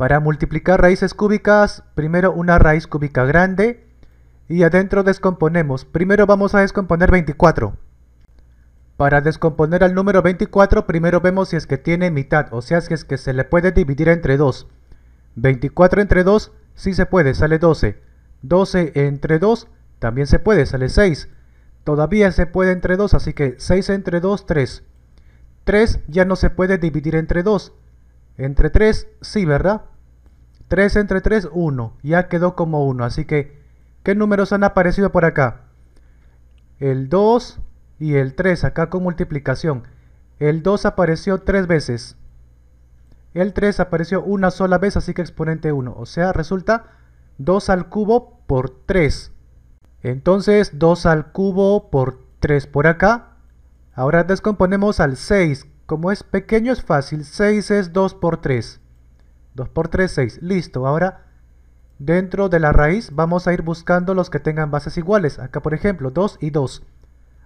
Para multiplicar raíces cúbicas, primero una raíz cúbica grande y adentro descomponemos. Primero vamos a descomponer 24. Para descomponer al número 24, primero vemos si es que tiene mitad, o sea, si es que se le puede dividir entre 2. 24 entre 2, sí se puede, sale 12. 12 entre 2, también se puede, sale 6. Todavía se puede entre 2, así que 6 entre 2, 3. 3 ya no se puede dividir entre 2. Entre 3, sí, ¿verdad? 3 entre 3, 1. Ya quedó como 1. Así que, ¿qué números han aparecido por acá? El 2 y el 3, acá con multiplicación. El 2 apareció 3 veces. El 3 apareció una sola vez, así que exponente 1. O sea, resulta 2 al cubo por 3. Entonces, 2 al cubo por 3 por acá. Ahora descomponemos al 6. Como es pequeño es fácil. 6 es 2 por 3. 2 por 3, 6. Listo. Ahora, dentro de la raíz vamos a ir buscando los que tengan bases iguales. Acá, por ejemplo, 2 y 2.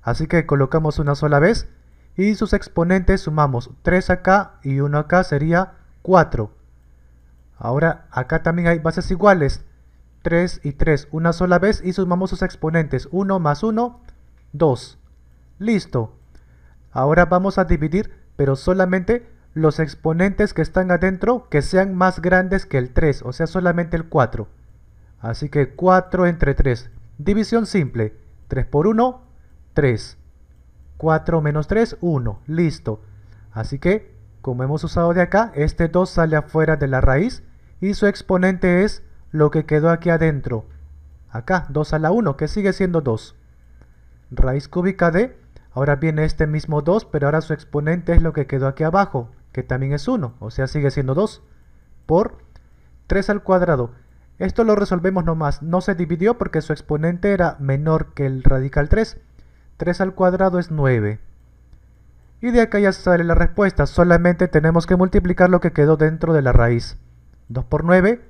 Así que colocamos una sola vez. Y sus exponentes sumamos 3 acá y 1 acá sería 4. Ahora, acá también hay bases iguales. 3 y 3 una sola vez y sumamos sus exponentes. 1 más 1, 2. Listo. Ahora vamos a dividir, pero solamente los exponentes que están adentro que sean más grandes que el 3, o sea, solamente el 4. Así que 4 entre 3. División simple. 3 por 1, 3. 4 menos 3, 1. Listo. Así que, como hemos usado de acá, este 2 sale afuera de la raíz y su exponente es lo que quedó aquí adentro. Acá, 2 a la 1, que sigue siendo 2. Raíz cúbica de, ahora viene este mismo 2, pero ahora su exponente es lo que quedó aquí abajo, que también es 1, o sea sigue siendo 2, por 3 al cuadrado. Esto lo resolvemos nomás, no se dividió porque su exponente era menor que el radical 3. 3 al cuadrado es 9. Y de acá ya sale la respuesta, solamente tenemos que multiplicar lo que quedó dentro de la raíz. 2 por 9,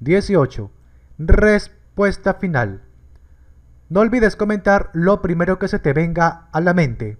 18. Respuesta final. No olvides comentar lo primero que se te venga a la mente.